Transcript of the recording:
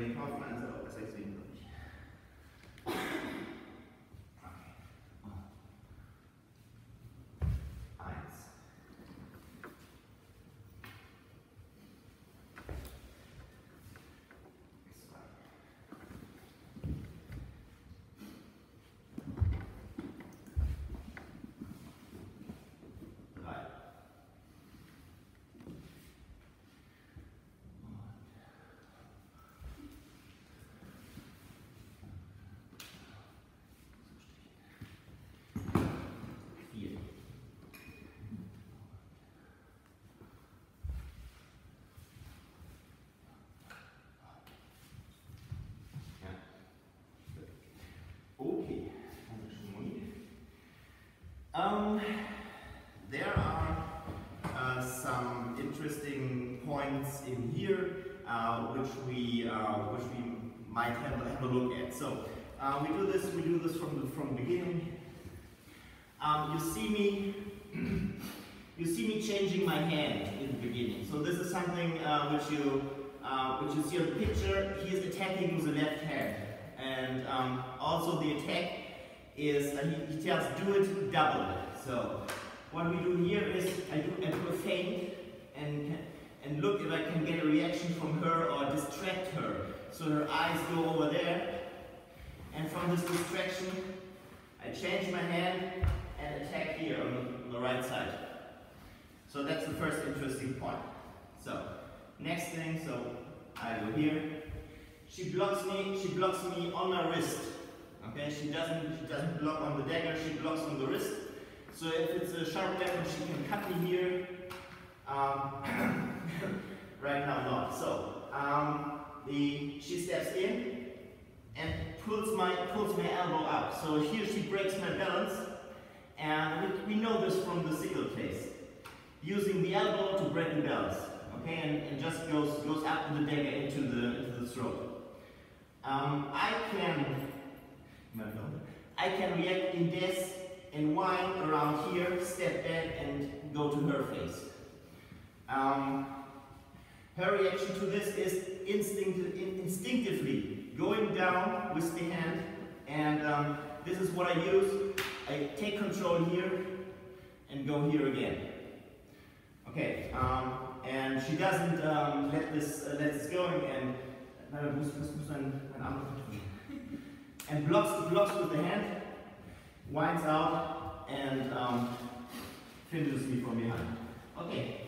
bem com a França, essa. Um, there are uh, some interesting points in here uh, which we uh, which we might have, have a look at. So uh, we do this we do this from the from the beginning. Um, you see me you see me changing my hand in the beginning. So this is something uh, which you uh, which you see on the picture. He is attacking with the left hand, and um, also the attack is he, he tells do it double. So what we do here is I do, I do a feint and and look if I can get a reaction from her or distract her. So her eyes go over there, and from this distraction I change my hand and attack here on the right side. So that's the first interesting point. So next thing, so I go here. She blocks me. She blocks me on my wrist. Okay, she doesn't. She doesn't block on the dagger. She blocks on the wrist. So if it's a sharp weapon, she can cut me here. Um, right now, not. So um, the she steps in and pulls my pulls my elbow up. So here she breaks my balance, and we, we know this from the single case. Using the elbow to break the balance, okay, and, and just goes goes up with the dagger into the into the throat. Um, I can I can react in this and wind around here, step back, and go to her face. Um, her reaction to this is in, instinctively going down with the hand, and um, this is what I use. I take control here and go here again. Okay, um, and she doesn't um, let this uh, let this going and and blocks blocks with the hand, winds out, and um, finishes me from behind. Okay.